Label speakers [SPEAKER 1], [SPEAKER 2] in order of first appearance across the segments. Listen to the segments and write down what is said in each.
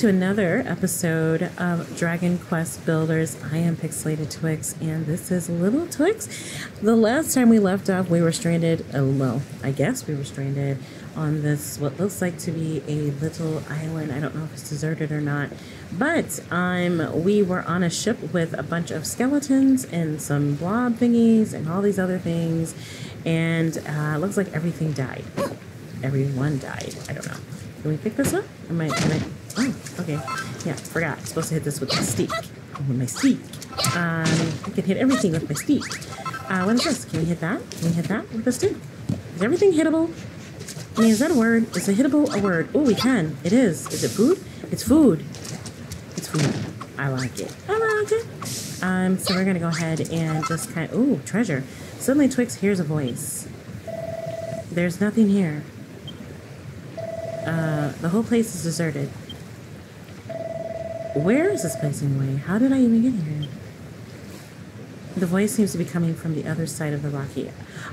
[SPEAKER 1] to another episode of Dragon Quest Builders. I am Pixelated Twix, and this is Little Twix. The last time we left off, we were stranded. Oh, well, I guess we were stranded on this what looks like to be a little island. I don't know if it's deserted or not, but um, we were on a ship with a bunch of skeletons and some blob thingies and all these other things, and uh, looks like everything died. Everyone died. I don't know. Can we pick this up? Am I? Am I Oh, okay. Yeah, forgot. I'm supposed to hit this with my stick. With my stick. Um, I can hit everything with my stick. Uh, what is this? Can we hit that? Can we hit that with the stick? Is everything hittable? I mean, is that a word? Is a hittable a word? Oh, we can. It is. Is it food? It's food. It's food. I like it. I like it. Um, so we're gonna go ahead and just kind of, ooh, treasure. Suddenly Twix hears a voice. There's nothing here. Uh, the whole place is deserted. Where is this place anyway? How did I even get here? The voice seems to be coming from the other side of the rocky.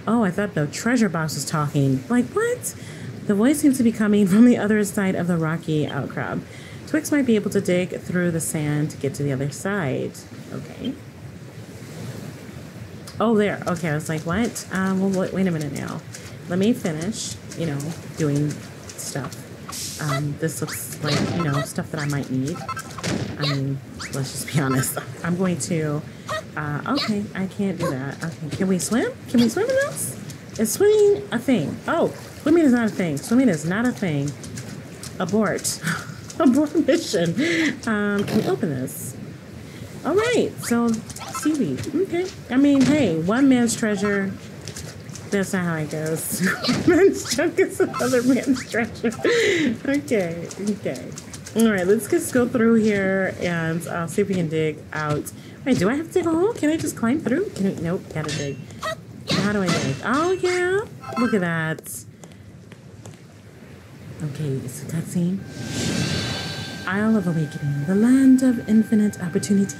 [SPEAKER 1] Oh, I thought the treasure box was talking. Like, what? The voice seems to be coming from the other side of the rocky outcrop. Twix might be able to dig through the sand to get to the other side. Okay. Oh, there. Okay, I was like, what? Um, well, wait, wait a minute now. Let me finish, you know, doing stuff. Um, this looks like, you know, stuff that I might need. I mean, let's just be honest. I'm going to, uh, okay, I can't do that. Okay, can we swim? Can we swim in this? Is swimming a thing? Oh, swimming is not a thing. Swimming is not a thing. Abort. Abort mission. Um, can we open this? All right, so seaweed. Okay. I mean, hey, one man's treasure. That's not how it goes. One man's junk is another man's treasure. okay, okay. All right, let's just go through here and uh, see if we can dig out. Wait, do I have to dig a hole? Can I just climb through? Can I, nope, gotta dig. How do I dig? Oh, yeah. Look at that. Okay, it's a cutscene. Isle of Awakening, the land of infinite opportunity.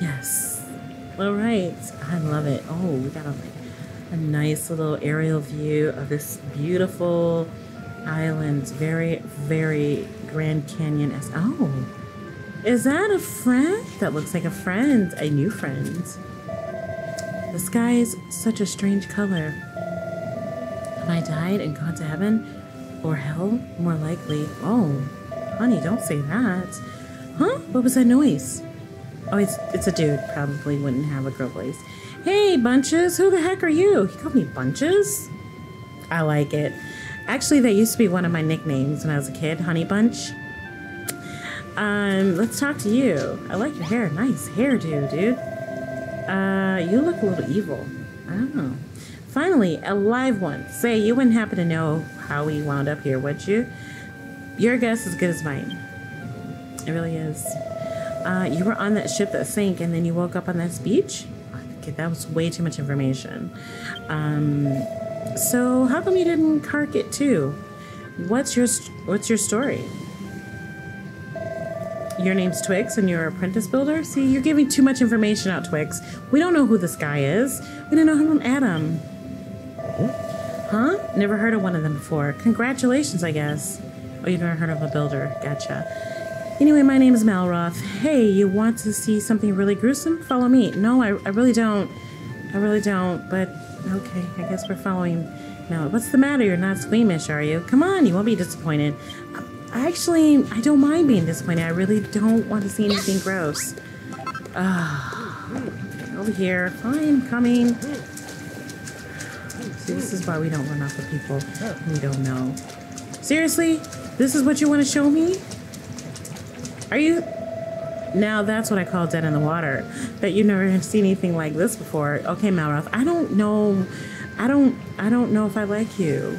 [SPEAKER 1] Yes. All right. I love it. Oh, we got a, a nice little aerial view of this beautiful island. Very, very Grand Canyon. -esque. Oh, is that a friend? That looks like a friend. A new friend. The sky is such a strange color. Have I died and gone to heaven? Or hell? More likely. Oh, honey, don't say that. Huh? What was that noise? Oh, it's it's a dude. Probably wouldn't have a girl voice. Hey, Bunches, who the heck are you? He called me Bunches? I like it. Actually, that used to be one of my nicknames when I was a kid, Honey Bunch. Um, let's talk to you. I like your hair. Nice hairdo, dude. Uh, you look a little evil. I don't know. Finally, a live one. Say, you wouldn't happen to know how we wound up here, would you? Your guess is as good as mine. It really is. Uh, you were on that ship that sank and then you woke up on this beach? Okay, that was way too much information. Um, so how come you didn't cark it too? What's your what's your story? Your name's Twix and you're apprentice builder? See, you're giving too much information out, Twix. We don't know who this guy is. We don't know him from Adam. Huh? Never heard of one of them before. Congratulations, I guess. Oh, you've never heard of a builder. Gotcha. Anyway, my name is Malroth. Hey, you want to see something really gruesome? Follow me. No, I, I really don't. I really don't, but okay, I guess we're following. Now, what's the matter? You're not squeamish, are you? Come on, you won't be disappointed. I actually, I don't mind being disappointed. I really don't want to see anything gross. Ah, over here. Fine, coming. See, this is why we don't run off with people we don't know. Seriously? This is what you want to show me? Are you... Now that's what I call dead in the water. That you never have seen anything like this before. Okay, Malroth, I don't know... I don't... I don't know if I like you.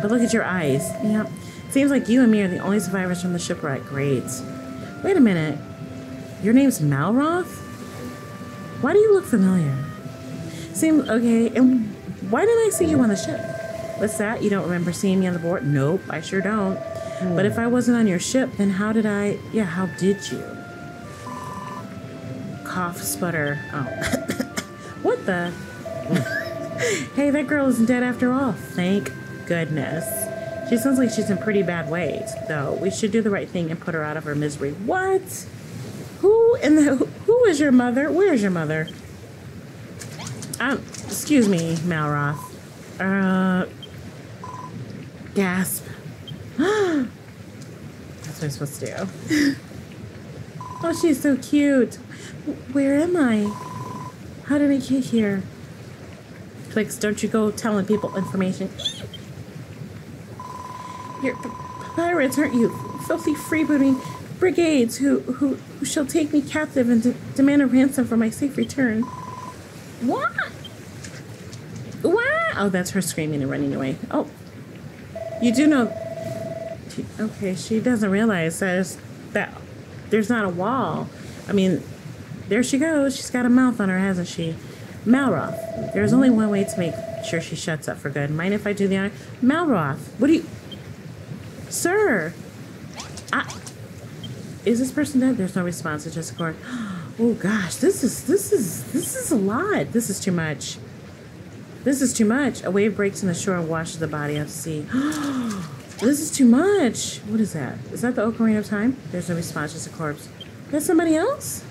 [SPEAKER 1] But look at your eyes. Yeah. Seems like you and me are the only survivors from the shipwreck. Great. Wait a minute. Your name's Malroth? Why do you look familiar? Seems... Okay, and why didn't I see you on the ship? What's that? You don't remember seeing me on the board? Nope, I sure don't. But if I wasn't on your ship, then how did I... Yeah, how did you? Cough, sputter. Oh. what the... hey, that girl isn't dead after all. Thank goodness. She sounds like she's in pretty bad ways, though. We should do the right thing and put her out of her misery. What? Who in the who is your mother? Where's your mother? Um, excuse me, Malroth. Uh, gasp. That's what I'm supposed to do. oh, she's so cute. Where am I? How did I get here? Twix, don't you go telling people information. You're pirates, aren't you? Filthy freebooting brigades who, who, who shall take me captive and de- demand a ransom for my safe return. What? What? Oh, that's her screaming and running away. Oh, you do know. She, okay, she doesn't realize that there's not a wall. I mean, there she goes. She's got a mouth on her, hasn't she? Malroth. There's only one way to make sure she shuts up for good. Mind if I do the honor? Malroth, what do you. Sir! I. Is this person dead? There's no response. It's just a chord. Oh gosh, this is this is this is a lot. This is too much. This is too much. A wave breaks in the shore and washes the body out to sea. Oh, this is too much. What is that? Is that the Ocarina of Time? There's no response, just a corpse. That's somebody else?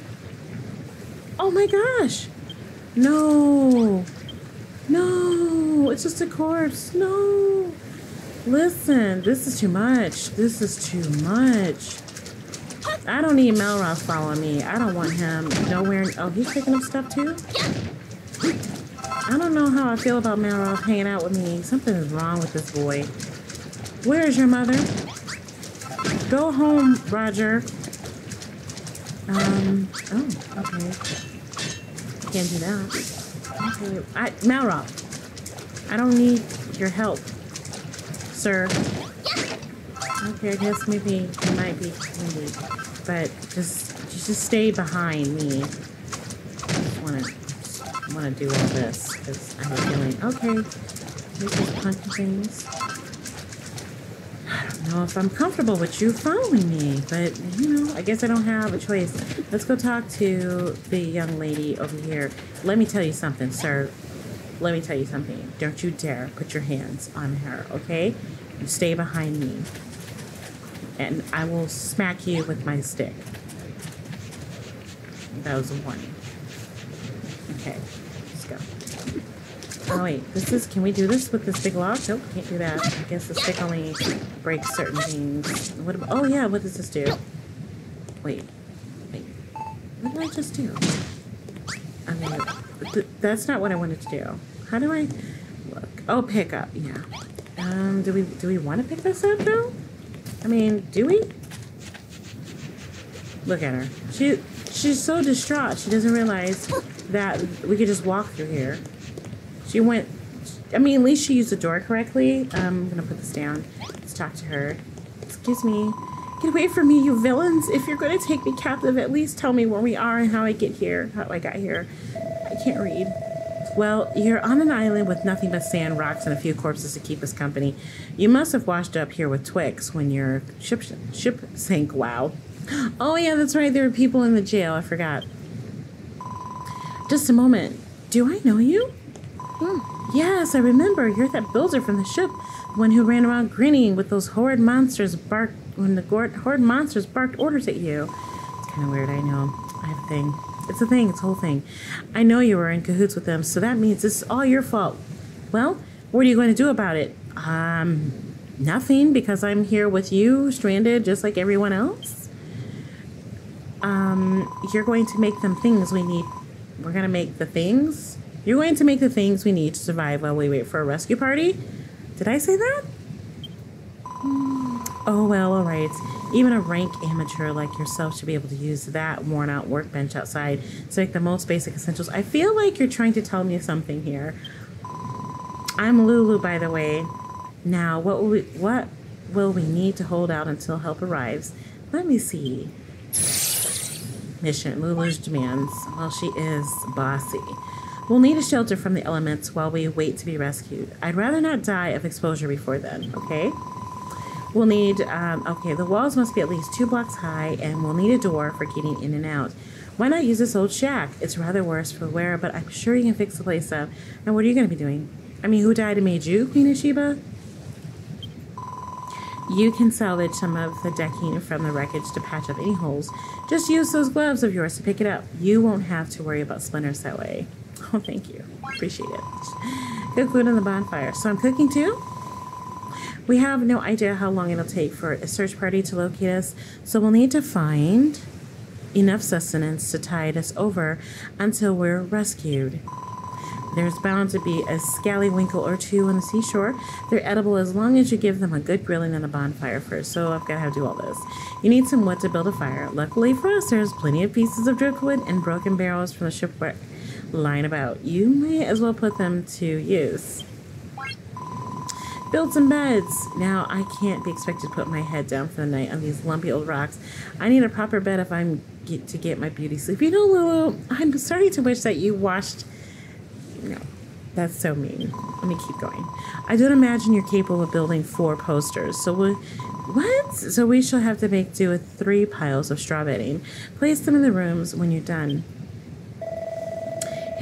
[SPEAKER 1] Oh my gosh. No. No. It's just a corpse. No. Listen, this is too much. This is too much. I don't need Malroth following me. I don't want him nowhere. Oh, he's picking up stuff too? I don't know how I feel about Malroth hanging out with me. Something is wrong with this boy. Where is your mother? Go home, Roger. Um, oh, okay. Can't do that. Okay, I, I don't need your help, sir. Okay, I guess maybe it might be handy, but just just stay behind me. I just want to want to do all this because I have a feeling. Okay, punching things. Know if I'm comfortable with you following me, but you know, I guess I don't have a choice. Let's go talk to the young lady over here. Let me tell you something, sir. Let me tell you something. Don't you dare put your hands on her, okay? You stay behind me. And I will smack you with my stick. That was a warning. Okay. Oh wait, this is, can we do this with this big log? Nope, can't do that. I guess the stick only breaks certain things. What about, oh yeah, what does this do? Wait, wait, what did I just do? I mean, th that's not what I wanted to do. How do I, look, oh, pick up, yeah. Um, do we, do we want to pick this up though? I mean, do we? Look at her. She, she's so distraught. She doesn't realize that we could just walk through here. She went. I mean, at least she used the door correctly. Um, I'm gonna put this down. Let's talk to her. Excuse me. Get away from me, you villains! If you're gonna take me captive, at least tell me where we are and how I get here. How I got here. I can't read. Well, you're on an island with nothing but sand, rocks, and a few corpses to keep us company. You must have washed up here with Twix when your ship ship sank. Wow. Oh yeah, that's right. There were people in the jail. I forgot. Just a moment. Do I know you? Hmm. Yes, I remember. You're that builder from the ship, the one who ran around grinning with those horrid monsters barked when the horrid monsters barked orders at you. It's kind of weird. I know. I have a thing. It's a thing. It's a whole thing. I know you were in cahoots with them, so that means this is all your fault. Well, what are you going to do about it? Um, nothing, because I'm here with you, stranded, just like everyone else. Um, you're going to make them things we need. We're going to make the things. You're going to make the things we need to survive while we wait for a rescue party. Did I say that? Mm. Oh, well, all right. Even a rank amateur like yourself should be able to use that worn out workbench outside to make the most basic essentials. I feel like you're trying to tell me something here. I'm Lulu, by the way. Now, what will we, what will we need to hold out until help arrives? Let me see. Mission Lulu's demands. Well, she is bossy. We'll need a shelter from the elements while we wait to be rescued. I'd rather not die of exposure before then, okay? We'll need, um, okay, the walls must be at least two blocks high, and we'll need a door for getting in and out. Why not use this old shack? It's rather worse for wear, but I'm sure you can fix the place up. And what are you going to be doing? I mean, who died and made you, Queen of Sheba? You can salvage some of the decking from the wreckage to patch up any holes. Just use those gloves of yours to pick it up. You won't have to worry about splinters that way. Thank you. Appreciate it. Good food on the bonfire. So I'm cooking too? We have no idea how long it'll take for a search party to locate us, so we'll need to find enough sustenance to tide us over until we're rescued. There's bound to be a scallywinkle or two on the seashore. They're edible as long as you give them a good grilling on a bonfire first, so I've got to do all this. You need some wood to build a fire. Luckily for us, there's plenty of pieces of driftwood and broken barrels from the shipwreck lying about. You may as well put them to use. Build some beds. Now, I can't be expected to put my head down for the night on these lumpy old rocks. I need a proper bed if I'm get to get my beauty sleep. You know, Lulu, I'm starting to wish that you washed no, that's so mean. Let me keep going. I don't imagine you're capable of building four posters. So we, what? So we shall have to make do with three piles of straw bedding. Place them in the rooms when you're done.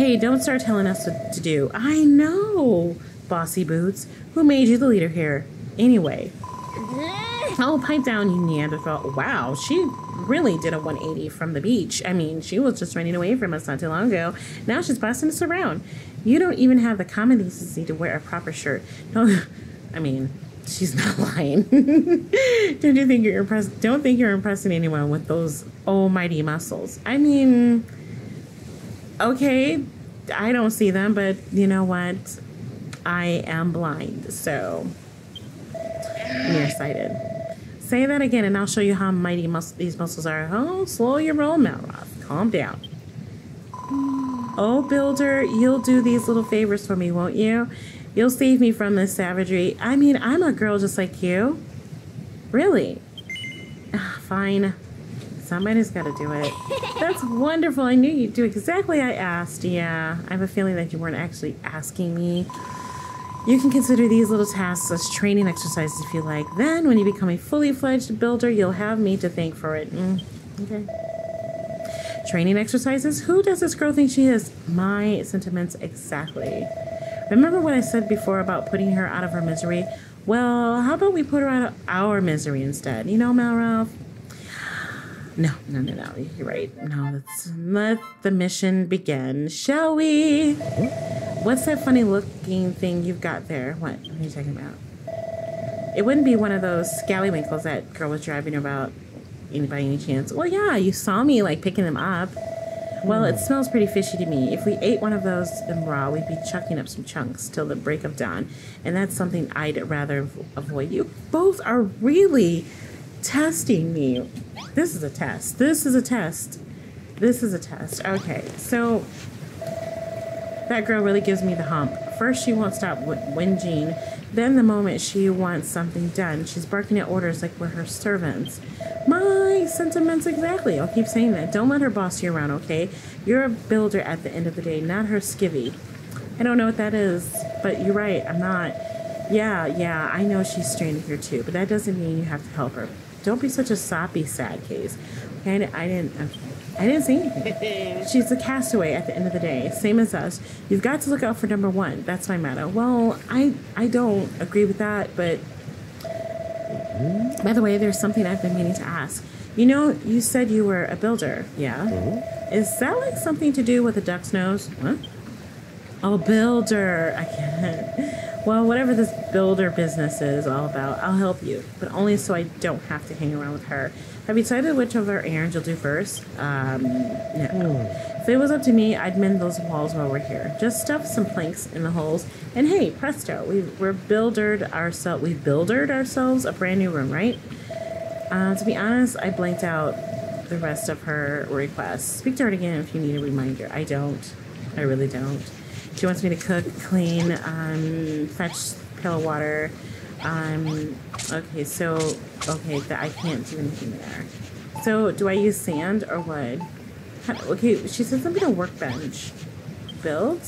[SPEAKER 1] Hey, don't start telling us what to do. I know, bossy boots. Who made you the leader here? Anyway. Oh, pipe down, you Neanderthal. Wow, she really did a 180 from the beach. I mean, she was just running away from us not too long ago. Now she's bossing us around. You don't even have the common decency to wear a proper shirt. No, I mean, she's not lying. don't you think you're impressed? Don't think you're impressing anyone with those almighty muscles. I mean, okay, I don't see them, but you know what? I am blind, so nearsighted. Say that again, and I'll show you how mighty mus- these muscles are. Oh, slow your roll, Malroth. Calm down. Oh, Builder, you'll do these little favors for me, won't you? You'll save me from this savagery. I mean, I'm a girl just like you. Really? Ah, fine. Somebody's got to do it. That's wonderful. I knew you'd do exactly I asked. Yeah, I have a feeling that you weren't actually asking me. You can consider these little tasks as training exercises if you like. Then, when you become a fully fledged builder, you'll have me to thank for it. Mm, okay. Training exercises? Who does this girl think she is? My sentiments exactly. Remember what I said before about putting her out of her misery? Well, how about we put her out of our misery instead? You know, Malralph? No, no, no, no. You're right. No, let's let the mission begin, shall we? What's that funny looking thing you've got there? What? What are you talking about? It wouldn't be one of those scallywinkles that girl was driving about any by any chance. Well, yeah, you saw me like picking them up. Well, it smells pretty fishy to me. If we ate one of those in raw, we'd be chucking up some chunks till the break of dawn, and that's something I'd rather avoid. You both are really testing me. This is a test. This is a test. This is a test. Okay, so that girl really gives me the hump. First, she won't stop whinging. Then, the moment she wants something done, she's barking at orders like we're her servants. My sentiments exactly. I'll keep saying that. Don't let her boss you around, okay? You're a builder at the end of the day, not her skivvy. I don't know what that is, but you're right. I'm not. Yeah, yeah, I know she's stranded here too, but that doesn't mean you have to help her. Don't be such a soppy, sad case. Okay, I didn't. I didn't say anything. She's a castaway at the end of the day, same as us. You've got to look out for number one. That's my motto. Well, I I don't agree with that, but by the way, there's something I've been meaning to ask. You know, you said you were a builder, yeah? Mm-hmm. Is that like something to do with a duck's nose? What? Oh, builder. I can't. Well, whatever this builder business is all about, I'll help you, but only so I don't have to hang around with her. Have you decided which of our errands you'll do first? Um, no. Mm. If it was up to me, I'd mend those walls while we're here. Just stuff some planks in the holes, and hey, presto, we've, we're buildered ourselves. We've buildered ourselves a brand new room, right? Uh, to be honest, I blanked out the rest of her requests. Speak to her again if you need a reminder. I don't. I really don't. She wants me to cook, clean, um, fetch pail of water. Um, okay, so, okay, I can't do anything there. So, do I use sand or wood? Okay, she said something a workbench. Build?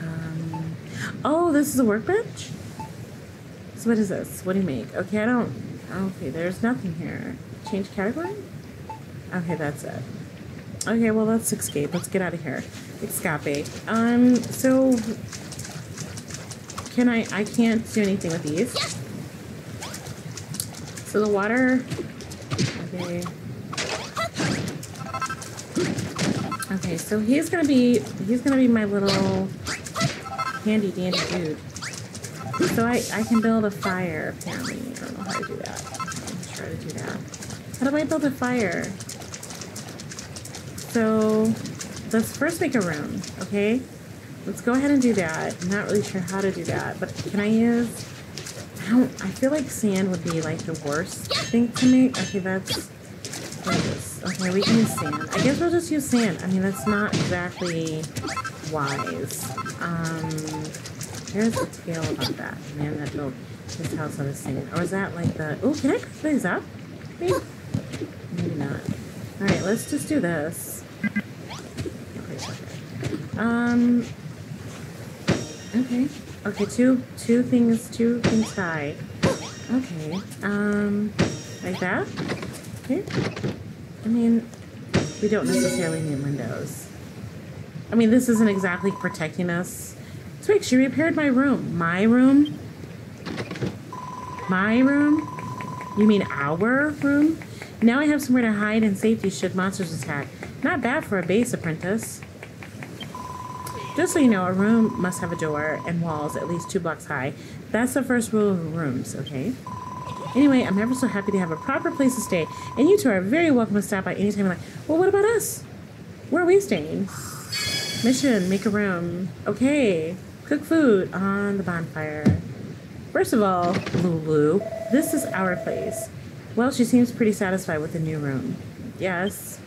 [SPEAKER 1] Um, oh, this is a workbench? So what is this? What do you make? Okay, I don't... Okay, there's nothing here. Change category? Okay, that's it. Okay, well, let's escape. Let's get out of here. Escape. Um, so... Can I... I can't do anything with these. So the water. Okay. Okay, so he's gonna be he's gonna be my little handy dandy dude. So I, I can build a fire apparently. I don't know how to do that. Let's try to do that. How do I build a fire? So let's first make a room, okay? Let's go ahead and do that. I'm not really sure how to do that, but can I use I don't I feel like sand would be like the worst thing to make. Okay, that's Okay, we can use sand. I guess we'll just use sand. I mean, that's not exactly wise. Um, here's the tale about that man that built his house out of sand. Or is that like the... Oh, can I pick these up? Maybe? Maybe not. Alright, let's just do this. Um... Okay. Okay, two, two things, two things tied. Okay. Um, like that? Okay. I mean, we don't necessarily need windows. I mean, this isn't exactly protecting us. Twig, she repaired my room. My room? My room? You mean our room? Now I have somewhere to hide in safety should monsters attack. Not bad for a base apprentice. Just so you know, a room must have a door and walls at least two blocks high. That's the first rule of rooms, okay? Anyway, I'm ever so happy to have a proper place to stay, and you two are very welcome to stop by anytime you like. Well, what about us? Where are we staying? Mission, make a room. Okay, cook food on the bonfire. First of all, Lulu, this is our place. Well, she seems pretty satisfied with the new room. Yes.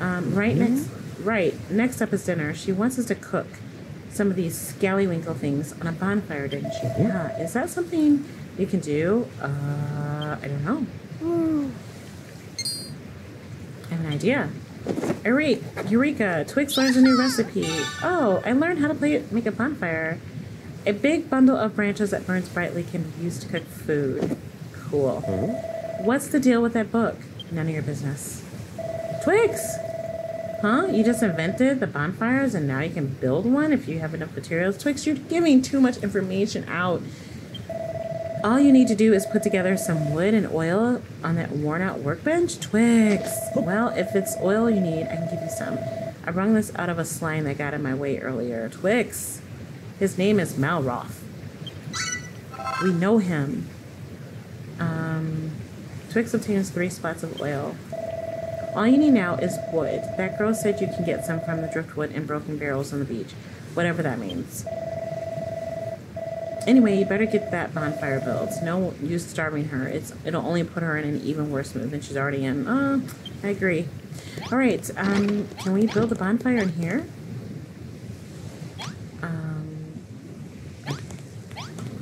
[SPEAKER 1] Um, right mm -hmm. next, right next up is dinner. She wants us to cook some of these scallywinkle things on a bonfire, didn't she? Yeah. Is that something you can do, uh, I don't know. I have an idea. Eureka! Eureka! Twix learns a new recipe. Oh, I learned how to play make a bonfire. A big bundle of branches that burns brightly can be used to cook food. Cool. Hmm? What's the deal with that book? None of your business. Twix! Huh? You just invented the bonfires and now you can build one if you have enough materials? Twix, you're giving too much information out. All you need to do is put together some wood and oil on that worn out workbench. Twix! Well, if it's oil you need, I can give you some. I wrung this out of a slime that got in my way earlier. Twix! His name is Malroth. We know him. Um, Twix obtains three spots of oil. All you need now is wood. That girl said you can get some from the driftwood and broken barrels on the beach. Whatever that means. Anyway, you better get that bonfire built. No use starving her. It's it'll only put her in an even worse mood than she's already in. Oh, I agree. All right, um, can we build a bonfire in here? Um,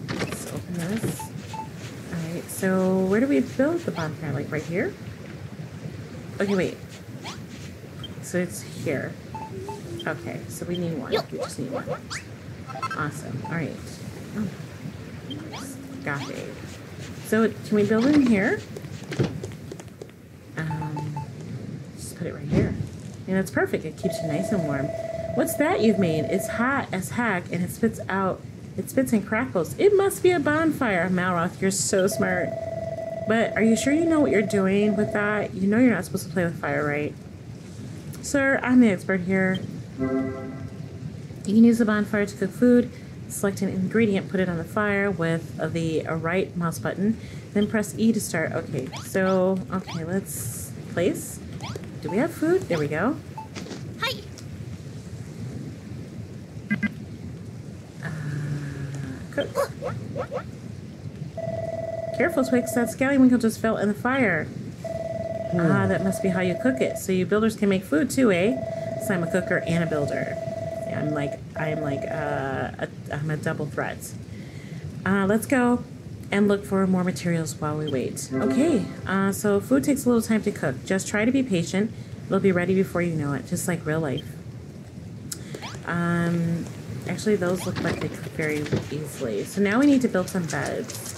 [SPEAKER 1] let's open this. All right, so where do we build the bonfire? Like right here? Okay, wait. So it's here. Okay, so we need one. We just need one. Awesome. All right. Oh. So can we build it in here? Um, just put it right here. And it's perfect. It keeps you nice and warm. What's that you've made? It's hot as heck and it spits out, it spits and crackles. It must be a bonfire. Malroth, you're so smart. But are you sure you know what you're doing with that? You know you're not supposed to play with fire, right? Sir, I'm the expert here. You can use the bonfire to cook food, Select an ingredient, put it on the fire with the right mouse button, then press E to start. Okay, so, okay, let's place. Do we have food? There we go. Hi. Uh, cook. Careful, Twix. That scallywinkle just fell in the fire. Hmm. Ah, that must be how you cook it. So you builders can make food too, eh? So I'm a cooker and a builder. I'm like I'm like uh, a, I'm a double threat. Uh, let's go and look for more materials while we wait. Okay, uh, so food takes a little time to cook. Just try to be patient. It'll be ready before you know it, just like real life. Um, actually, those look like they cook very easily. So now we need to build some beds.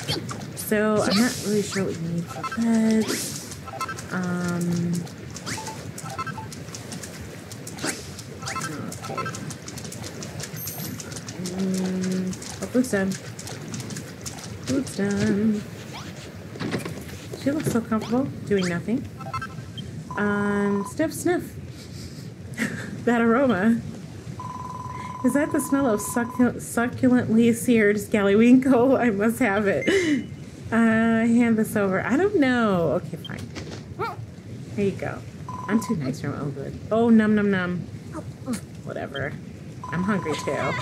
[SPEAKER 1] So I'm not really sure what we need for beds. Um, Mm, oh, done. Food's done. She looks so comfortable doing nothing. Um, sniff, sniff. that aroma. Is that the smell of succulent, succulently seared scallywinkle? I must have it. Uh, hand this over. I don't know. Okay, fine. Here you go. I'm too nice for my own good. Oh, num num num. Whatever. I'm hungry too.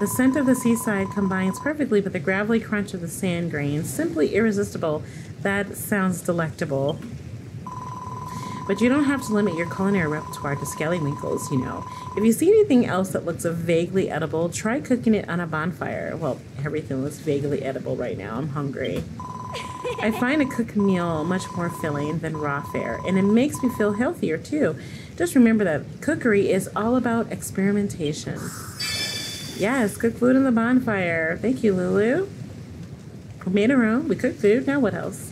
[SPEAKER 1] The scent of the seaside combines perfectly with the gravelly crunch of the sand grains. Simply irresistible. That sounds delectable. But you don't have to limit your culinary repertoire to scallywinkles, you know. If you see anything else that looks vaguely edible, try cooking it on a bonfire. Well, everything looks vaguely edible right now. I'm hungry. I find a cooked meal much more filling than raw fare, and it makes me feel healthier too. Just remember that cookery is all about experimentation. Yes, cook food on the bonfire. Thank you, Lulu. We made our own. We cooked food. Now what else?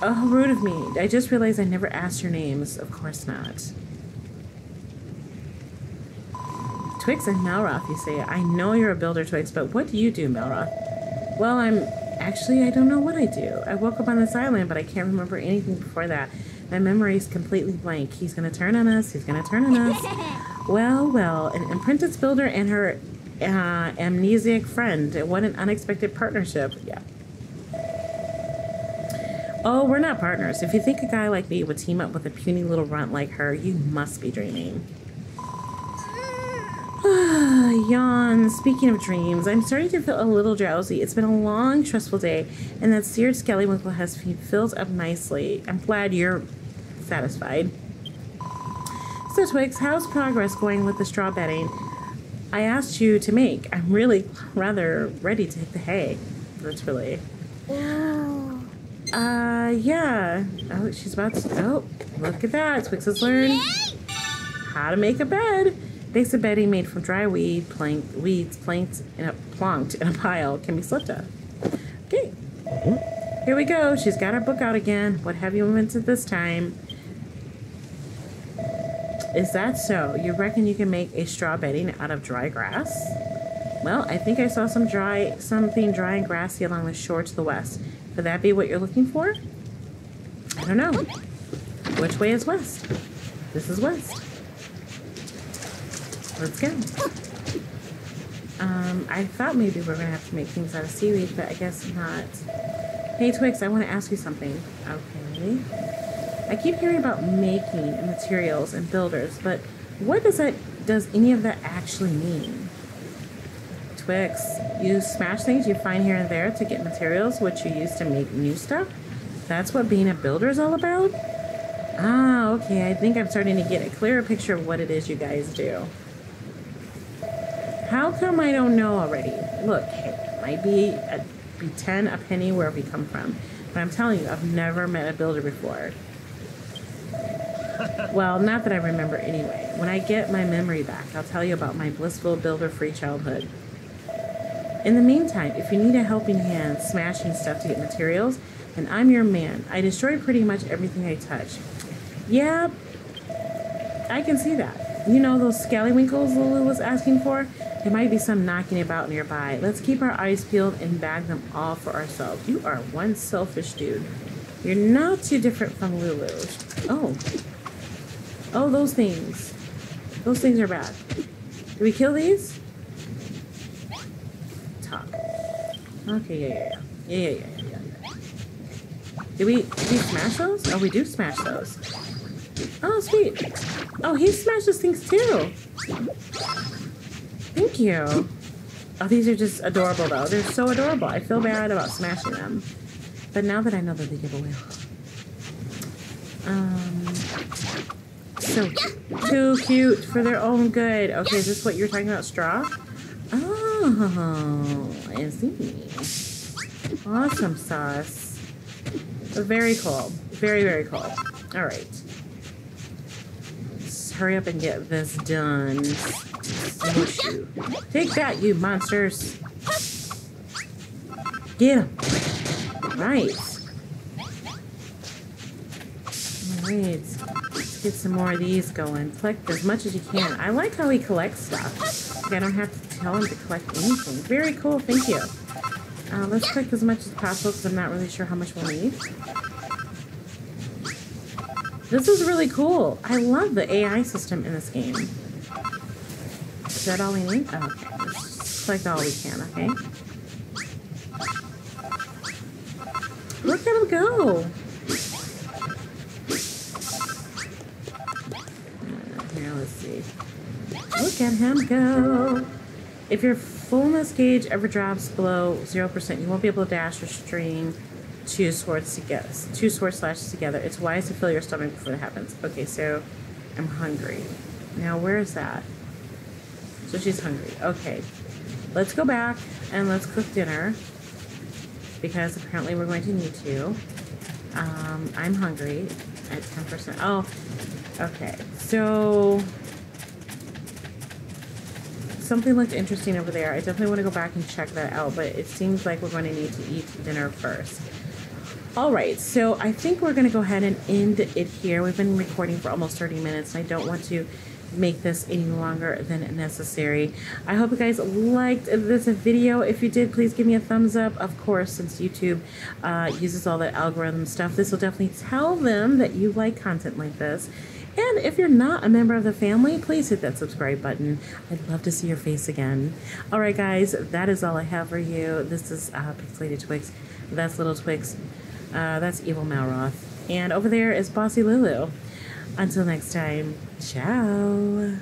[SPEAKER 1] Oh, how rude of me. I just realized I never asked your names. Of course not. Twix and Melroth, you say. I know you're a builder, Twix, but what do you do, Melroth? Well, I'm... Actually, I don't know what I do. I woke up on this island, but I can't remember anything before that. My memory is completely blank. He's going to turn on us. He's going to turn on us. well, well, an apprentice builder and her uh, amnesiac friend. What an unexpected partnership. Yeah. Oh, we're not partners. If you think a guy like me would team up with a puny little runt like her, you must be dreaming. Yawn. Speaking of dreams, I'm starting to feel a little drowsy. It's been a long, stressful day, and that seared scallywinkle has filled up nicely. I'm glad you're satisfied. So, Twix, how's progress going with the straw bedding I asked you to make? I'm really rather ready to hit the hay, literally. Uh, yeah. Oh, she's about to. Oh, look at that. Twix has learned how to make a bed. Base of bedding made from dry weed, plank, weeds, planked in a plonked in a pile can be slipped up. Okay. Here we go. She's got her book out again. What have you invented this time? Is that so? You reckon you can make a straw bedding out of dry grass? Well, I think I saw some dry something dry and grassy along the shore to the west. Could that be what you're looking for? I don't know. Which way is west? This is west. Let's go. Um, I thought maybe we going to have to make things out of seaweed, but I guess not. Hey, Twix, I want to ask you something. Okay. I keep hearing about making materials and builders, but what does that, does any of that actually mean? You smash things you find here and there to get materials which you use to make new stuff. That's what being a builder is all about? Ah, okay. I think I'm starting to get a clearer picture of what it is you guys do. How come I don't know already? Look, it might be a, be 10 a penny where we come from. But I'm telling you, I've never met a builder before. well, not that I remember anyway. When I get my memory back, I'll tell you about my blissful builder-free childhood. In the meantime, if you need a helping hand smashing stuff to get materials, then I'm your man. I destroy pretty much everything I touch. Yeah, I can see that. You know those scallywinkles Lulu was asking for? There might be some knocking about nearby. Let's keep our eyes peeled and bag them all for ourselves. You are one selfish dude. You're not too different from Lulu. Oh. Oh, those things. Those things are bad. Do we kill these? Okay, yeah, yeah, yeah. Yeah, yeah, yeah. Did we, did we smash those? Oh, we do smash those. Oh, sweet. Oh, he smashes things too. Thank you. Oh, these are just adorable though. They're so adorable. I feel bad about smashing them. But now that I know that they give away. Um, so too cute for their own good. Okay, is this what you're talking about, straw? Oh, I see. Awesome sauce. Very cool. Very, very cool. All right. Let's hurry up and get this done. Take that, you monsters. Get them. Right. All right. Let's get some more of these going. Collect as much as you can. I like how he collects stuff. I don't have to tell him to collect anything. Very cool, thank you. Uh, let's cook as much as possible because I'm not really sure how much we'll need. This is really cool. I love the AI system in this game. Is that all we need? Oh, okay. Let's select all we can, okay? Look at him go! Uh, Here, let's see. Look at him go! If your fullness gauge ever drops below 0%, you won't be able to dash or string two swords together, two sword slashes together. It's wise to fill your stomach before that happens. Okay, so I'm hungry. Now, where is that? So she's hungry. Okay, let's go back and let's cook dinner because apparently we're going to need to. Um, I'm hungry at 10%. Oh, okay. So something looked interesting over there. I definitely want to go back and check that out, but it seems like we're going to need to eat dinner first. All right, so I think we're going to go ahead and end it here. We've been recording for almost 30 minutes, and I don't want to make this any longer than necessary. I hope you guys liked this video. If you did, please give me a thumbs up. Of course, since YouTube uh, uses all the algorithm stuff, this will definitely tell them that you like content like this. And if you're not a member of the family, please hit that subscribe button. I'd love to see your face again. All right, guys, that is all I have for you. This is uh, Pixelated Twix. That's Little Twix. Uh, that's Evil Malroth. And over there is Bossy Lulu. Until next time, ciao.